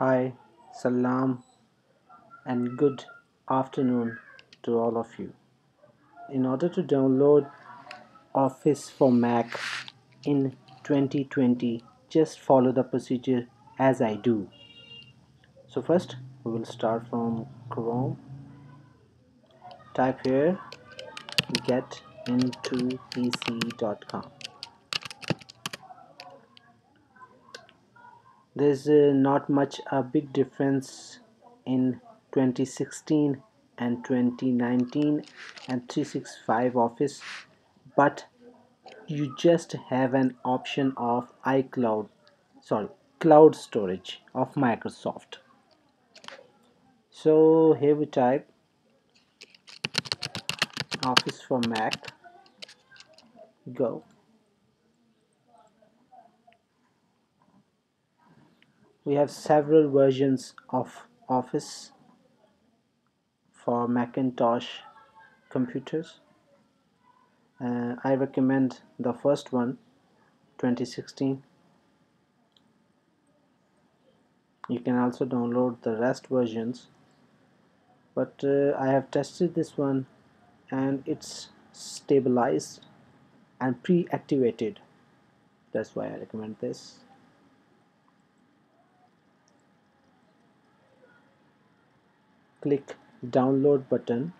Hi, salam, and good afternoon to all of you. In order to download Office for Mac in 2020, just follow the procedure as I do. So, first, we will start from Chrome. Type here getintopc.com. there's uh, not much a big difference in 2016 and 2019 and 365 office but you just have an option of iCloud sorry cloud storage of Microsoft. So here we type office for Mac go we have several versions of Office for Macintosh computers. Uh, I recommend the first one 2016 you can also download the rest versions. But uh, I have tested this one and it's stabilized and pre-activated. That's why I recommend this click download button.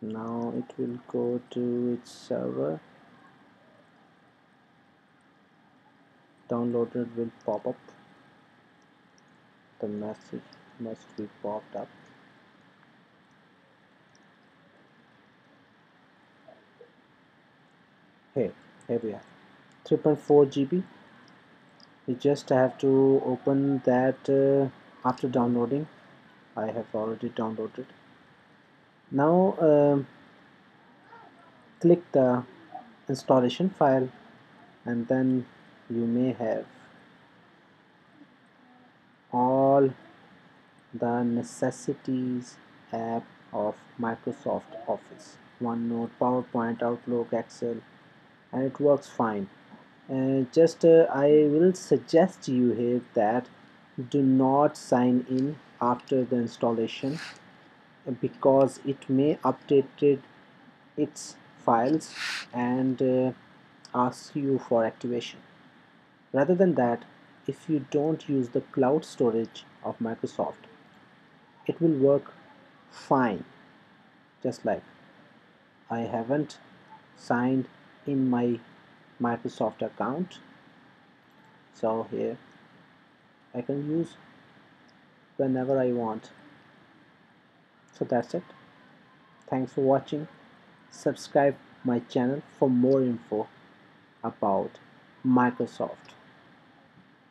Now it will go to its server. Downloaded will pop up. The message must be popped up. Here here we are. 3.4 GB you just have to open that uh, after downloading I have already downloaded. Now um, click the installation file and then you may have all the necessities app of Microsoft Office. OneNote, PowerPoint, Outlook, Excel and it works fine. Uh, just uh, I will suggest you here that do not sign in after the installation because it may update its files and uh, ask you for activation. Rather than that if you don't use the cloud storage of Microsoft it will work fine. Just like I haven't signed in my Microsoft account. So here I can use whenever I want. So that's it. Thanks for watching. Subscribe my channel for more info about Microsoft